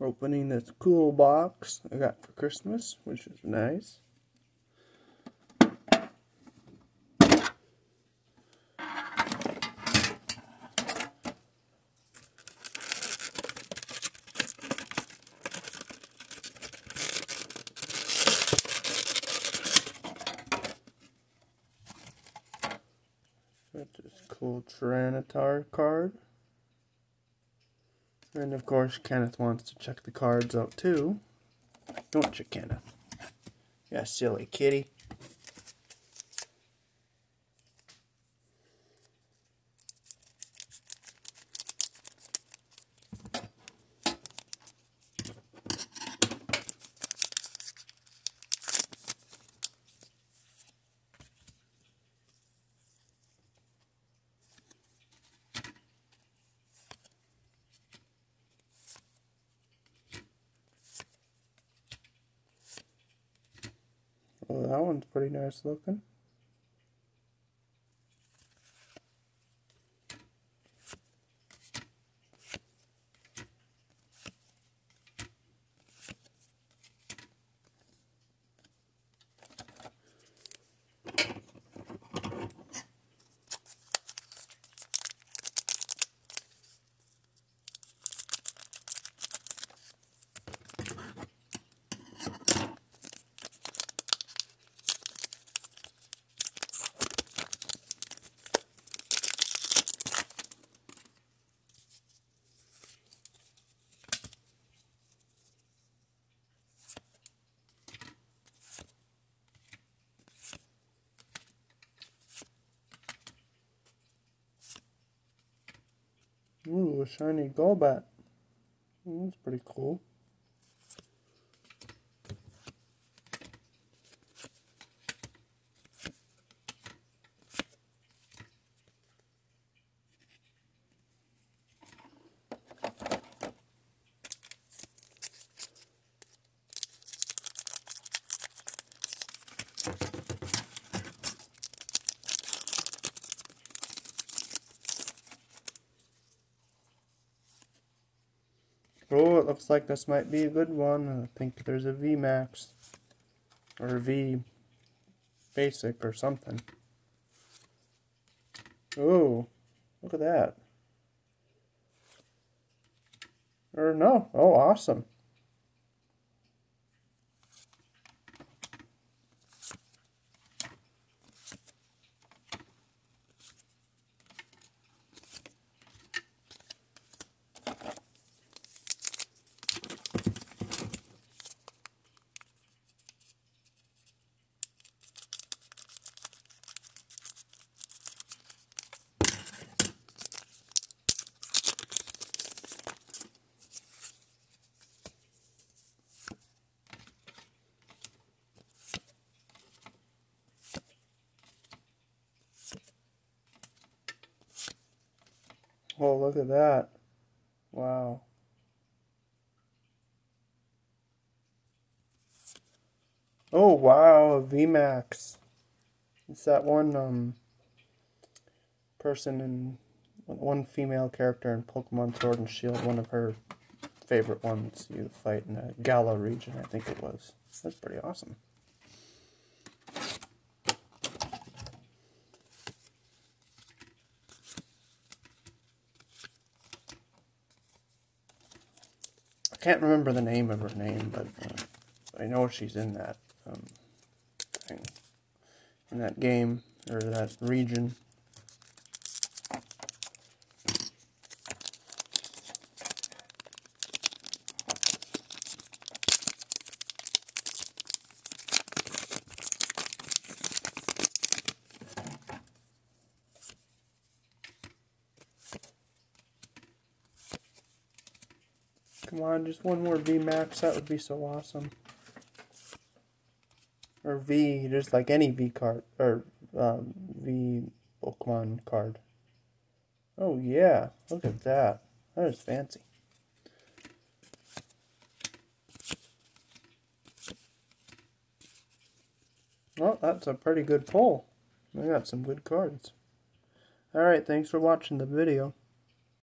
opening this cool box I got for Christmas, which is nice. Got this cool Tyranitar card. And of course, Kenneth wants to check the cards out too. Don't you, Kenneth? Yeah, silly kitty. Well, that one's pretty nice looking. Ooh, a shiny Golbat. Hmm, that's pretty cool. Oh, it looks like this might be a good one. I think there's a VMAX. Or V Basic or something. Oh, look at that. Or no. Oh, awesome. Oh, look at that. Wow. Oh, wow, VMAX. It's that one um person in one female character in Pokemon Sword and Shield, one of her favorite ones you fight in a Galar region, I think it was. That's pretty awesome. I can't remember the name of her name, but uh, I know she's in that um, thing, in that game or that region. Come on, just one more V Max. That would be so awesome. Or V, just like any V card or um, V Pokemon card. Oh yeah, look at that. That is fancy. Well, that's a pretty good pull. I got some good cards. Alright, thanks for watching the video.